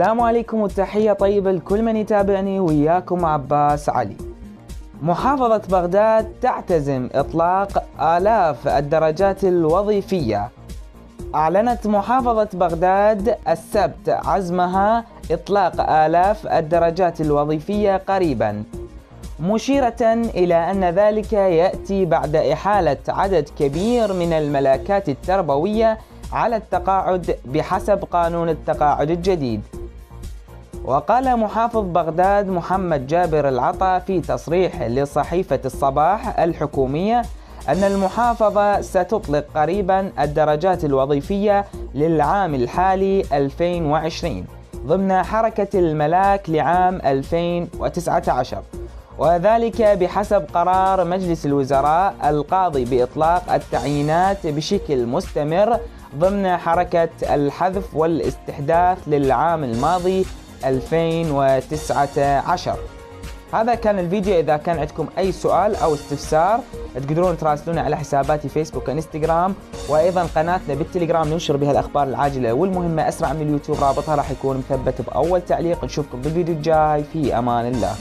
السلام عليكم والتحية طيبة لكل من يتابعني وياكم عباس علي. محافظة بغداد تعتزم إطلاق آلاف الدرجات الوظيفية. أعلنت محافظة بغداد السبت عزمها إطلاق آلاف الدرجات الوظيفية قريبا. مشيرة إلى أن ذلك يأتي بعد إحالة عدد كبير من الملاكات التربوية على التقاعد بحسب قانون التقاعد الجديد. وقال محافظ بغداد محمد جابر العطا في تصريح لصحيفة الصباح الحكومية أن المحافظة ستطلق قريبا الدرجات الوظيفية للعام الحالي 2020 ضمن حركة الملاك لعام 2019 وذلك بحسب قرار مجلس الوزراء القاضي بإطلاق التعيينات بشكل مستمر ضمن حركة الحذف والاستحداث للعام الماضي 2019 هذا كان الفيديو. إذا كان عندكم أي سؤال أو استفسار تقدرون تراسلونا على حساباتي فيسبوك وانستغرام وأيضا قناتنا بالتليجرام ننشر بها الأخبار العاجلة والمهمة. أسرع من اليوتيوب رابطها راح يكون مثبت بأول تعليق. نشوفكم بالفيديو الجاي. في أمان الله.